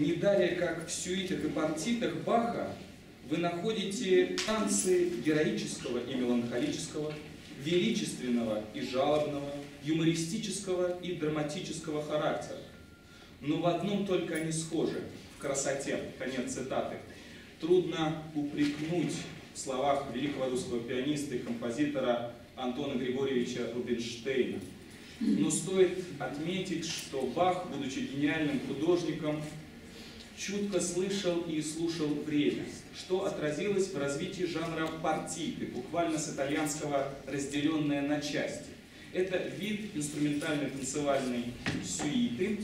Не далее, как в сюитах и партитах Баха, вы находите танцы героического и меланхолического, величественного и жалобного, юмористического и драматического характера. Но в одном только они схожи – в красоте. Конец цитаты. Трудно упрекнуть в словах великого русского пианиста и композитора Антона Григорьевича Рубинштейна. Но стоит отметить, что Бах, будучи гениальным художником, чутко слышал и слушал время, что отразилось в развитии жанра партиты, буквально с итальянского «разделенное на части». Это вид инструментальной танцевальной сюиты,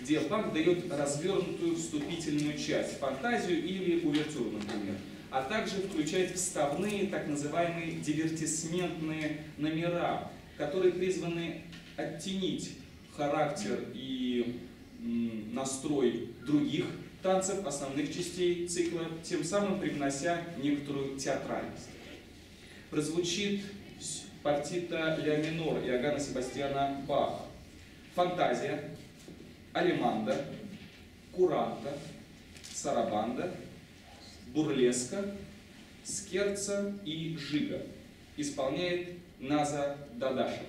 где Бах дает развернутую вступительную часть, фантазию или увертюру, например, а также включает вставные, так называемые дивертисментные номера, которые призваны оттенить характер и настрой других танцев, основных частей цикла, тем самым привнося некоторую театральность. Прозвучит партита Ля минор Иоганна Себастьяна Баха. Фантазия, алиманда, куранта, сарабанда, бурлеска, скерца и жига. Исполняет Наза Дадаша.